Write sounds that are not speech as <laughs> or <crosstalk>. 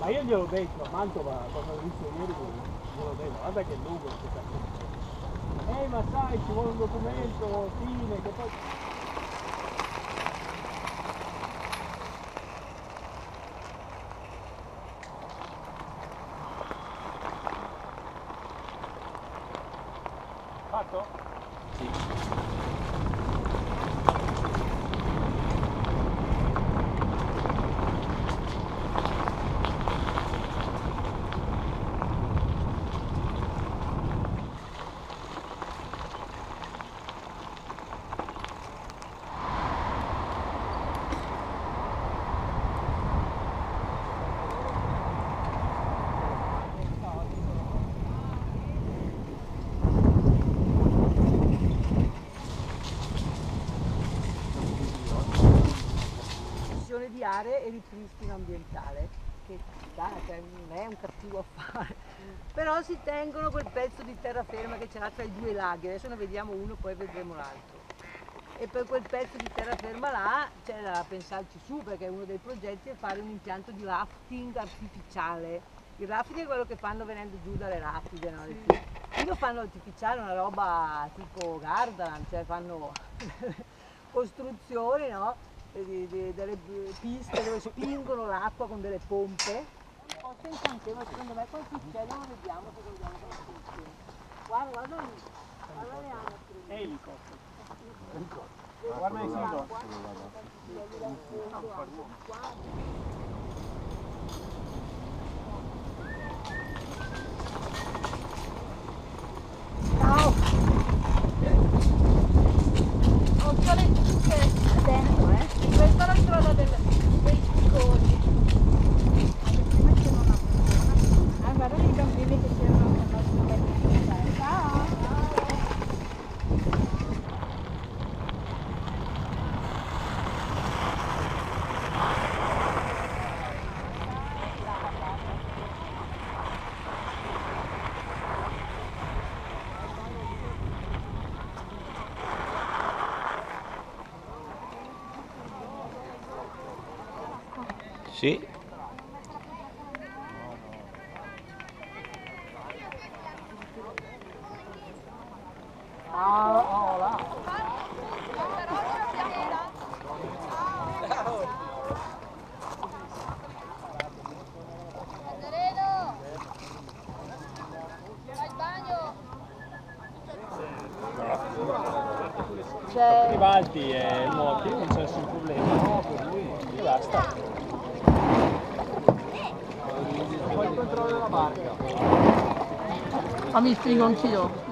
ma io glielo ho detto, a Mantova quando l'ho visto ieri glielo ho detto, guarda che lungo questa cosa. Ehi ma sai ci vuole un documento, sì, Fatto? Sì. Gestione di aree e ripristino ambientale, che dai, cioè, non è un cattivo affare, però si tengono quel pezzo di terraferma che c'era tra i due laghi, adesso ne vediamo uno poi vedremo l'altro. E per quel pezzo di terraferma là c'è da pensarci su perché uno dei progetti è fare un impianto di rafting artificiale. Il rafting è quello che fanno venendo giù dalle rapide, no? Qui lo fanno artificiale, una roba tipo Gardaland, cioè fanno <laughs> costruzioni, no? Di, di, delle piste dove spingono l'acqua con delle pompe. Un po' ma secondo me poi succedono, vediamo se vogliamo come funziona. Guarda, guarda lì, guarda le anatre. Elicottero. Guarda in fondo. Ciao! C'è Rivaldi e Motti, non c'è nessun problema, no, per lui, basta. Fammi il frigo anch'io.